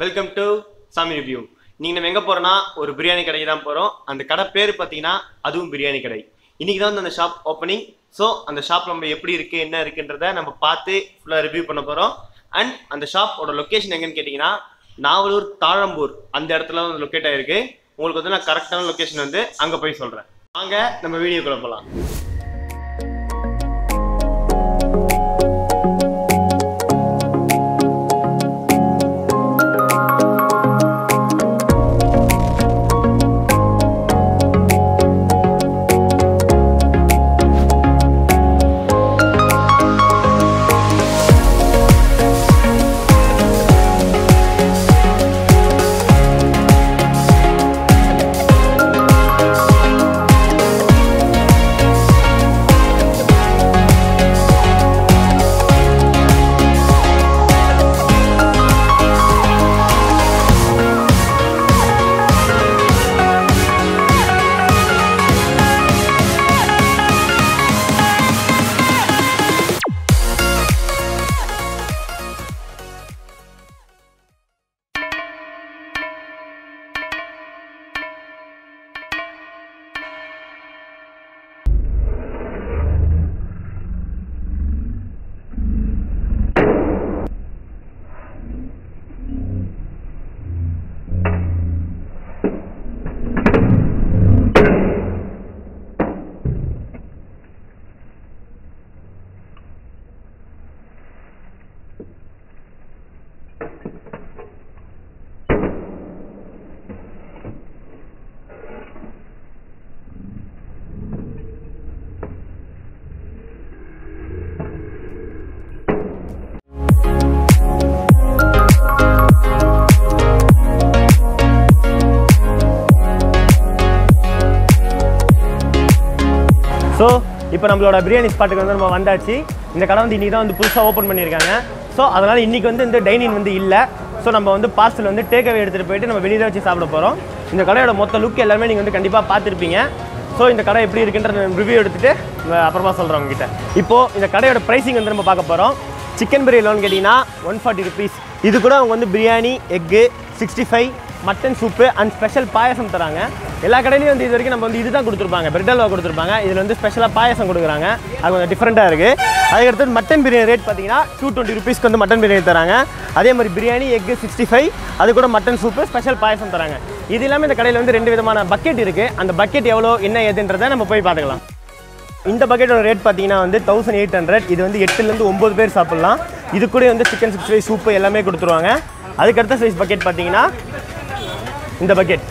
Welcome to சாமி review நீங்கள் நம்ம எங்கே போகிறோன்னா ஒரு பிரியாணி கடைக்கு தான் போகிறோம் அந்த கடை பேர் பார்த்தீங்கன்னா அதுவும் பிரியாணி கடை. இன்னைக்கு தான் வந்து அந்த ஷாப் ஓப்பனிங் ஸோ அந்த ஷாப் நம்ம எப்படி இருக்குது என்ன இருக்குன்றத நம்ம பார்த்து ஃபுல்லாக ரிவ்யூ பண்ண போகிறோம் அண்ட் அந்த ஷாப்போட லொக்கேஷன் எங்கன்னு கேட்டிங்கன்னா நாவலூர் தாழம்பூர். அந்த இடத்துல வந்து லொக்கேட் ஆயிருக்கு. உங்களுக்கு வந்து நான் கரெக்டான லொக்கேஷன் வந்து அங்கே போய் சொல்கிறேன் வாங்க நம்ம வீடியோக்குள்ள போகலாம் ஸோ இப்போ நம்மளோட பிரியாணி ஸ்பாட்டுக்கு வந்து நம்ம வந்தாச்சு. இந்த கடை வந்து இன்றைக்கி தான் வந்து புதுசாக ஓப்பன் பண்ணியிருக்காங்க. ஸோ அதனால் இன்றைக்கி வந்து இந்த டைனிங் வந்து இல்லை. ஸோ நம்ம வந்து பார்சல் வந்து டேக் அவே எடுத்துகிட்டு போயிட்டு நம்ம வெளியில் வச்சு சாப்பிட போகிறோம் இந்த கடையோட மொத்த லுக் எல்லாமே நீங்கள் வந்து கண்டிப்பாக பார்த்துருப்பீங்க. ஸோ இந்த கடை எப்படி இருக்குன்ற ரிவ்யூ எடுத்துகிட்டு அப்புறமா சொல்கிறேன் உங்ககிட்ட. இப்போது இந்த கடையோட ப்ரைஸிங் வந்து நம்ம பார்க்க போகிறோம் சிக்கன் பிரியாணி லோன் கேட்டிங்கன்னா ஒன் ஃபார்ட்டி ருபீஸ் இது கூட அவங்க வந்து biryani egg sixty five mutton soup and special payasam தராங்க. எல்லா கடையிலையும் வந்து இது வரைக்கும் நம்ம வந்து இதுதான் கொடுத்துருப்பாங்க. பிரெட் அல்வா கொடுத்துருப்பாங்க. இதில் வந்து ஸ்பெஷலாக பாயசம் கொடுக்குறாங்க. அது கொஞ்சம் டிஃப்ரெண்ட்டாக இருக்குது அதுக்கடுத்து மட்டன் பிரியாணி ரேட் பார்த்தீங்கன்னா டூ டுவெண்ட்டி ருபீஸ்க்கு வந்து மட்டன் பிரியாணி தராங்க. அதே மாதிரி பிரியாணி எக்கு சிக்ஸ்டி ஃபைவ் அது கூட மட்டன் சூப்பு ஸ்பெஷல் பாயசம் தராங்க. இது இல்லாமல் இந்த கடையில் வந்து ரெண்டு விதமான பக்கெட் இருக்குது அந்த பக்கெட் எவ்வளோ என்ன ஏதுன்றதை நம்ம போய் பார்த்துக்கலாம். இந்த பக்கெட்டோட ரேட் பார்த்தீங்கன்னா வந்து தௌசண்ட் எயிட் ஹண்ட்ரட் இது வந்து எட்டுலேருந்து ஒம்பது பேர் சாப்பிட்லாம். இது கூட வந்து சிக்கன் சிக்ஸ்டி ஃபைவ் சூப்பு எல்லாமே கொடுத்துருவாங்க. அதுக்கடுத்த சைஸ் பக்கெட் பார்த்தீங்கன்னா இந்த பக்கெட்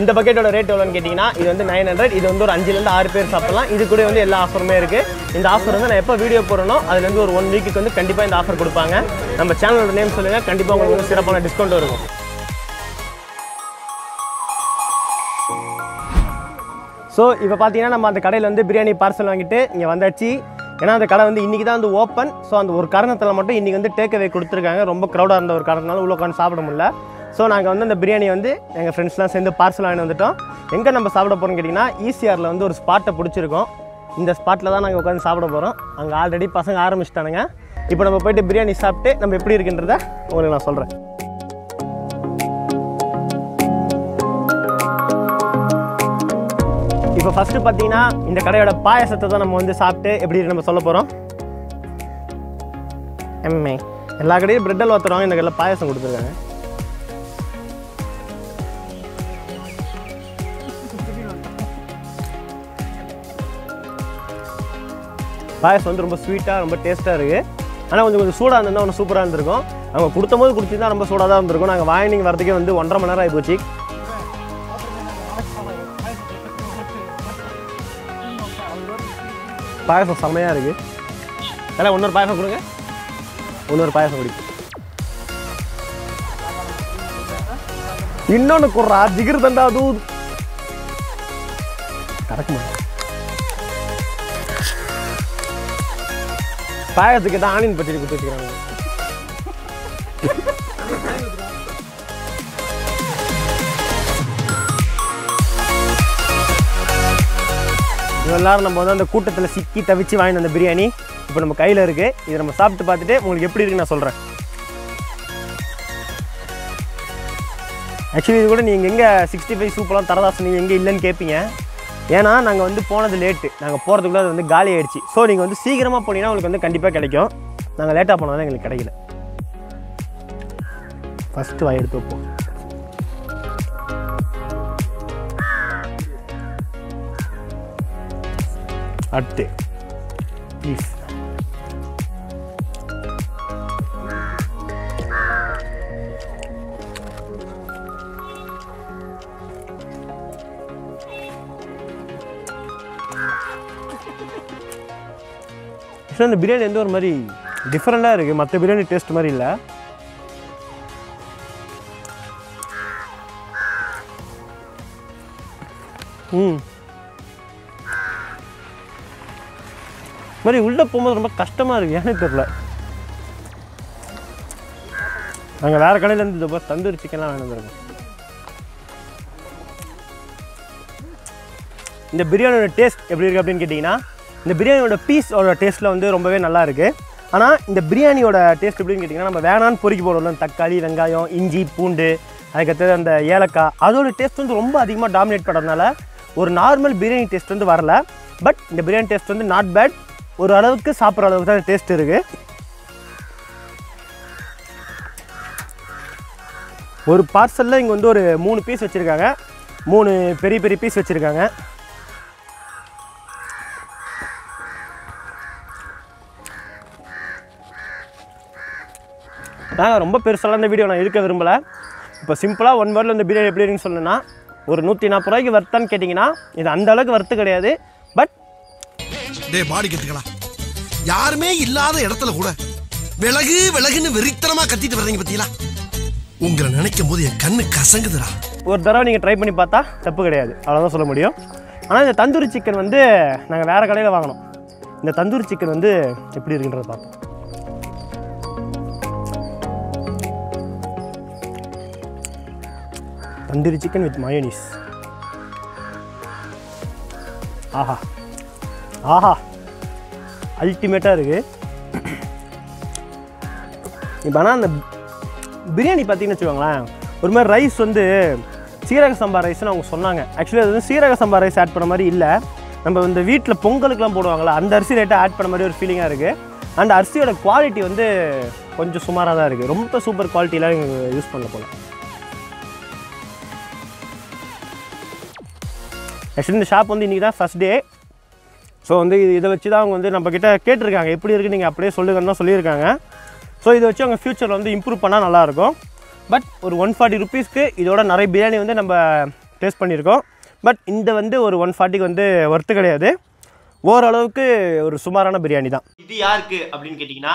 இந்த பக்கெட்டோட ரேட் எவ்வளோன்னு கேட்டிங்கன்னா இது வந்து நைன் ஹண்ட்ரட் இது வந்து ஒரு அஞ்சுலேருந்து ஆறு பேர் சாப்பிடலாம். இது கூட வந்து எல்லா ஆஃபருமே இருக்குது இந்த ஆஃபர் வந்து நான் எப்போ வீடியோ போடுறனோ அதுலேருந்து ஒரு ஒன் வீக்குக்கு வந்து கண்டிப்பாக இந்த ஆஃபர் கொடுப்பாங்க. நம்ம சேனலோட நேம் சொல்லுங்கள் கண்டிப்பாக உங்களுக்கு வந்து சிறப்பான டிஸ்கவுண்ட் இருக்கும் ஸோ இப்போ பார்த்தீங்கன்னா நம்ம அந்த கடையில் வந்து பிரியாணி பார்சல் வாங்கிட்டு இங்கே வந்தாச்சு. ஏன்னா அந்த கடை வந்து இன்றைக்கி தான் வந்து ஓப்பன் ஸோ அந்த ஒரு காரணத்தில் மட்டும் இன்றைக்கி வந்து டேக் அவே கொடுத்துருக்காங்க. ரொம்ப க்ரௌடாக இருந்த ஒரு காரணத்தினால உள்ள உட்காந்து சாப்பிட முடியல. ஸோ நாங்கள் வந்து அந்த பிரியாணி வந்து எங்கள் ஃப்ரெண்ட்ஸ்லாம் சேர்ந்து பார்சல் வாங்கி வந்துட்டோம். எங்கே நம்ம சாப்பிட போகிறோம்னு கேட்டிங்கன்னா ஈசிஆரில் வந்து ஒரு ஸ்பாட்டை பிடிச்சிருக்கோம். இந்த ஸ்பாட்டில் தான் நாங்கள் உட்காந்து சாப்பிட போகிறோம் அங்கே ஆல்ரெடி பசங்க ஆரம்பிச்சிட்டானுங்க. இப்போ நம்ம போயிட்டு பிரியாணி சாப்பிட்டு நம்ம எப்படி இருக்குன்றத உங்களுக்கு நான் சொல்கிறேன் இப்போ ஃபஸ்ட்டு பார்த்தீங்கன்னா இந்த கடையோட பாயசத்தை தான் நம்ம வந்து சாப்பிட்டு எப்படி நம்ம சொல்ல போகிறோம் எம்ஏ எல்லா கடையும் பிரெட் அல்வா தருவாங்க இந்த கடையில் பாயசம் கொடுத்துருக்காங்க. பாயசம் வந்து ரொம்ப ஸ்வீட்டாக ரொம்ப டேஸ்ட்டாக இருக்குது ஆனால் கொஞ்சம் கொஞ்சம் சூடாக இருந்தால் ஒன்று சூப்பராக இருந்திருக்கும். அவங்க கொடுத்தபோது குடிச்சிருந்தா ரொம்ப சூடாக தான் இருந்திருக்கும். நாங்கள் வாங்கினிங் வரதுக்கே வந்து ஒன்றரை மணி நேரம் ஆகிப்போச்சு பாயசம் செம்மையாக இருக்குது எல்லாம் இன்னொரு பாயசம் கொடுங்க. இன்னொரு பாயசம் குடிக்கும் இன்னொன்று குடுறா ஜிகிர் தண்டா தூ கடக்குமா பாயத்துக்கு தான் ஆனியன் பச்சடி கொடுத்து வச்சுக்கிறாங்க. இது எல்லாரும் நம்ம வந்து அந்த கூட்டத்தில் சிக்கி தவிச்சு வாங்கின அந்த பிரியாணி இப்போ நம்ம கையில் இருக்குது இதை நம்ம சாப்பிட்டு பார்த்துட்டு உங்களுக்கு எப்படி இருக்குன்னு நான் சொல்கிறேன் ஆக்சுவலி இது கூட நீங்கள் எங்கே சிக்ஸ்டி ஃபைவ் சூப்பராக தரதாசன் நீங்கள் எங்கே இல்லைன்னு கேட்பீங்க ஏன்னா நாங்கள் வந்து போனது லேட்டு நாங்கள் போகிறதுக்குள்ளே அது வந்து காலி ஆகிடுச்சு ஸோ நீங்கள் வந்து சீக்கிரமாக போனீங்கன்னா உங்களுக்கு வந்து கண்டிப்பாக கிடைக்கும். நாங்கள் லேட்டாக போனதால எங்களுக்கு கிடைக்கல. ஃபஸ்ட்டு வாய் எடுத்து வைப்போம். அடுத்து. ப்ளீஸ் ஆக்சுவலாக இந்த பிரியாணி வந்து ஒரு மாதிரி டிஃப்ரெண்ட்டாக இருக்குது மற்ற பிரியாணி டேஸ்ட் மாதிரி இல்லை? ம். மாதிரி உள்ளே போகும்போது ரொம்ப கஷ்டமாக இருக்குது ஏன்னு தெரில நாங்கள் வேறு கடையிலேருந்து இந்த பஸ் தந்தூரி சிக்கன்லாம் வேணுங்கிறோம் இந்த பிரியாணியோட டேஸ்ட் எப்படி இருக்குது அப்படின்னு கேட்டிங்கன்னா இந்த பிரியாணியோட பீஸோட டேஸ்ட்டில் வந்து ரொம்பவே நல்லா இருக்குது ஆனால் இந்த பிரியாணியோட டேஸ்ட் எப்படின்னு கேட்டிங்கன்னா நம்ம வேணான்னு பொறுக்கி போடுறோம்ல தக்காளி வெங்காயம் இஞ்சி பூண்டு அதுக்கடுத்தது அந்த ஏலக்காய். அதோட டேஸ்ட் வந்து ரொம்ப அதிகமாக டாமினேட் பண்ணுறதுனால ஒரு நார்மல் பிரியாணி டேஸ்ட் வந்து வரல. பட் இந்த பிரியாணி டேஸ்ட் வந்து நாட் பேட் ஒரு அளவுக்கு சாப்பிட்ற அளவுக்கு தான் டேஸ்ட் இருக்குது ஒரு பார்சலில் இங்கே வந்து ஒரு மூணு பீஸ் வச்சுருக்காங்க. மூணு பெரிய பெரிய பீஸ் வச்சுருக்காங்க. நான் ரொம்ப பெருசாலாம் இந்த வீடியோ நான் இருக்க விரும்பலை. இப்போ சிம்பிளாக ஒன் வேர்டில் இந்த பிரியாணி எப்படி இருக்குன்னு சொல்லணும்னா ஒரு நூற்றி நாற்பது ரூபாய்க்கு வர்த்தான்னு கேட்டிங்கன்னா இது அந்த அளவுக்கு வர்த்து கிடையாது. பட் டேய் பாடி கட்டுக்கடா யாருமே இல்லாத இடத்துல கூட விலகு விலகுன்னு வெறித்தனமா கத்திட்டு வர்றீங்க பத்தீங்களா உங்களை நினைக்கும் போது என் கண்ணு கசங்குதுடா. ஒரு தடவை நீங்கள் ட்ரை பண்ணி பார்த்தா தப்பு கிடையாது. அவ்வளோதான் சொல்ல முடியும். ஆனால் இந்த தந்தூரி சிக்கன் வந்து நாங்கள் வேறு கடையில் வாங்கினோம். இந்த தந்தூரி சிக்கன் வந்து எப்படி இருக்குன்றத பார்ப்போம். தந்தூரி சிக்கன் வித் மயோனிஸ் ஆஹா. ஆஹா. அல்டிமேட்டாக இருக்குது இப்போ ஆனால் அந்த பிரியாணி பார்த்தீங்கன்னு வச்சுக்கோங்களேன் ஒரு மாதிரி ரைஸ் வந்து சீரக சம்பா ரைஸ்னு அவங்க சொன்னாங்க. ஆக்சுவலி அது வந்து சீரக சம்பா ரைஸ் ஆட் பண்ண மாதிரி இல்லை. நம்ம இந்த வீட்டில் பொங்கலுக்குலாம் போடுவாங்களா அந்த அரிசி ரேட்டாக ஆட் பண்ண மாதிரி ஒரு ஃபீலிங்காக இருக்குது அண்ட் அரிசியோட குவாலிட்டி வந்து கொஞ்சம் சுமாராக தான் இருக்குது ரொம்ப சூப்பர் குவாலிட்டிலாம் யூஸ் பண்ணல போகலாம் ஆக்சுவலி இந்த ஷாப் வந்து இன்றைக்கி தான் ஃபஸ்ட் டே ஸோ வந்து இது இதை வச்சு தான் அவங்க வந்து நம்மக்கிட்ட கேட்டிருக்காங்க. எப்படி இருக்குது நீங்கள் அப்படியே சொல்லுங்கன்னு தான் சொல்லியிருக்காங்க. ஸோ இதை வச்சு அவங்க ஃப்யூச்சரில் வந்து இம்ப்ரூவ் பண்ணால் நல்லாயிருக்கும். பட் ஒரு ஒன் ஃபார்ட்டி ருபீஸ்க்கு இதோட நிறைய பிரியாணி வந்து நம்ம டேஸ்ட் பண்ணியிருக்கோம். பட் இந்த வந்து ஒரு ஒன் ஃபார்ட்டிக்கு வந்து ஒர்த்து கிடையாது. ஓரளவுக்கு ஒரு சுமாரான பிரியாணி தான். இது யாருக்கு அப்படின்னு கேட்டிங்கன்னா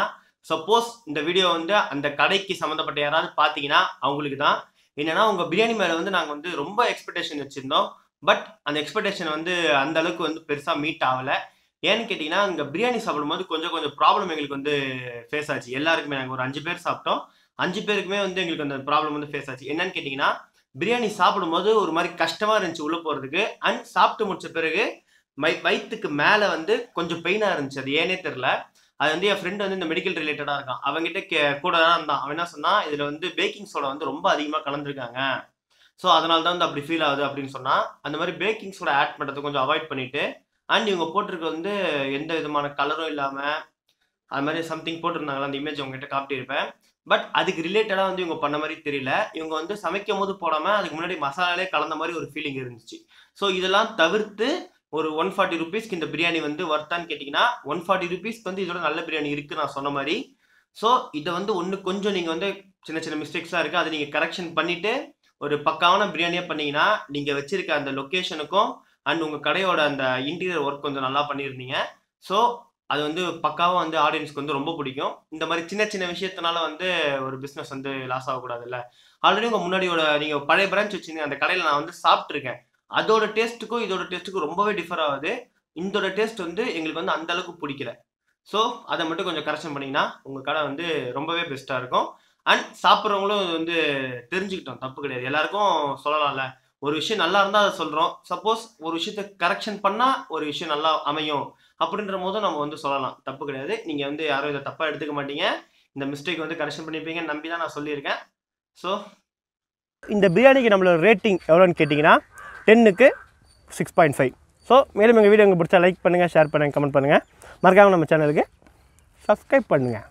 சப்போஸ் இந்த வீடியோ வந்து அந்த கடைக்கு சம்மந்தப்பட்ட யாராவது பார்த்தீங்கன்னா அவங்களுக்கு தான் என்னென்னா உங்கள் பிரியாணி மேலே வந்து நாங்கள் வந்து ரொம்ப எக்ஸ்பெக்டேஷன் வச்சுருந்தோம். பட் அந்த எக்ஸ்பெக்டேஷன் வந்து அந்த அளவுக்கு வந்து பெருசாக மீட் ஆகலை. ஏன்னு கேட்டிங்கன்னா அங்கே பிரியாணி சாப்பிடும்போது கொஞ்சம் கொஞ்சம் ப்ராப்ளம் எங்களுக்கு வந்து ஃபேஸ் ஆச்சு. எல்லாருக்குமே நாங்கள் ஒரு அஞ்சு பேர் சாப்பிட்டோம். அஞ்சு பேருக்குமே வந்து எங்களுக்கு அந்த ப்ராப்ளம் வந்து ஃபேஸ் ஆச்சு. என்னன்னு கேட்டிங்கன்னா பிரியாணி சாப்பிடும்போது ஒரு மாதிரி கஷ்டமாக இருந்துச்சு உள்ளே போகிறதுக்கு அண்ட் சாப்பிட்டு முடிச்ச பிறகு மை வயிற்றுக்கு மேலே வந்து கொஞ்சம் பெயினாக இருந்துச்சு. அது ஏனே தெரில அது வந்து என் ஃப்ரெண்ட் வந்து இந்த மெடிக்கல் ரிலேட்டடாக இருக்கான். அவங்ககிட்ட கே கூட தான் இருந்தான். அவன் என்ன சொன்னான்? இதில் வந்து பேக்கிங் சோடா வந்து ரொம்ப அதிகமாக கலந்துருக்காங்க. ஸோ அதனால தான் வந்து அப்படி ஃபீல் ஆகுது அப்படின்னு சொன்னால் அந்த மாதிரி பேக்கிங் சோடா ஆட் பண்ணுறதை கொஞ்சம் அவாய்ட் பண்ணிவிட்டு அண்ட் இவங்க போட்டிருக்க வந்து எந்த விதமான கலரும் இல்லாமல் அது மாதிரி சம்திங் போட்டிருந்தாங்களா அந்த இமேஜ் அவங்ககிட்ட காப்பிட்டிருப்பேன் பட் அதுக்கு ரிலேட்டடாக வந்து இவங்க பண்ண மாதிரி தெரியல. இவங்க வந்து சமைக்கும் போது போடாமல் அதுக்கு முன்னாடி மசாலாலே கலந்த மாதிரி ஒரு ஃபீலிங் இருந்துச்சு. ஸோ இதெல்லாம் தவிர்த்து ஒரு ஒன் ஃபார்ட்டி ருபீஸ்க்கு இந்த பிரியாணி வந்து ஒர்த்தான்னு கேட்டிங்கன்னா ஒன் ஃபார்ட்டி ருபீஸ்க்கு வந்து இதோட நல்ல பிரியாணி இருக்குது நான் சொன்ன மாதிரி. ஸோ இதை வந்து ஒன்று கொஞ்சம் நீங்கள் வந்து சின்ன சின்ன மிஸ்டேக்ஸாக இருக்குது அதை நீங்கள் கரெக்ஷன் பண்ணிவிட்டு ஒரு பக்காவான பிரியாணியாக பண்ணீங்கன்னா நீங்கள் வச்சிருக்க அந்த லொக்கேஷனுக்கும் அண்ட் உங்கள் கடையோட அந்த இன்டீரியர் ஒர்க் கொஞ்சம் நல்லா பண்ணியிருந்தீங்க ஸோ அது வந்து பக்காவாக வந்து ஆடியன்ஸ்க்கு வந்து ரொம்ப பிடிக்கும். இந்த மாதிரி சின்ன சின்ன விஷயத்தினால வந்து ஒரு பிஸ்னஸ் வந்து லாஸ் ஆகக்கூடாதுல்ல. ஆல்ரெடி உங்கள் முன்னாடியோட நீங்கள் பழைய பிரான்ச் வச்சுருந்தீங்க அந்த கடையில் நான் வந்து சாப்பிட்ருக்கேன் அதோட டேஸ்ட்டுக்கும் இதோட டேஸ்ட்டுக்கும் ரொம்பவே டிஃபர் ஆகுது. இதோட டேஸ்ட் வந்து எங்களுக்கு வந்து அந்த அளவுக்கு பிடிக்கல. ஸோ அதை மட்டும் கொஞ்சம் கரெக்ஷன் பண்ணிங்கன்னா உங்கள் கடை வந்து ரொம்பவே பெஸ்ட்டாக இருக்கும். அண்ட் சாப்பிட்றவங்களும் இது வந்து தெரிஞ்சுக்கிட்டோம். தப்பு கிடையாது. எல்லாருக்கும் சொல்லலாம்ல. ஒரு விஷயம் நல்லா இருந்தால் அதை சொல்கிறோம் சப்போஸ் ஒரு விஷயத்த கரெக்ஷன் பண்ணால் ஒரு விஷயம் நல்லா அமையும். அப்படின்ற போதும் நம்ம வந்து சொல்லலாம். தப்பு கிடையாது. நீங்கள் வந்து யாரும் இதை தப்பாக எடுத்துக்க மாட்டீங்க. இந்த மிஸ்டேக் வந்து கரெக்ஷன் பண்ணிப்பீங்கன்னு நம்பி தான் நான் சொல்லியிருக்கேன். ஸோ இந்த பிரியாணிக்கு நம்மளோட ரேட்டிங் எவ்வளோன்னு கேட்டிங்கன்னா டென்னுக்கு சிக்ஸ் பாயிண்ட் ஃபைவ் ஸோ மேலும் எங்கள் வீடியோ உங்களுக்கு பிடிச்சா லைக் பண்ணுங்கள் ஷேர் பண்ணுங்கள் கமெண்ட் பண்ணுங்கள் மறக்காமல் நம்ம சேனலுக்கு சப்ஸ்கிரைப் பண்ணுங்கள்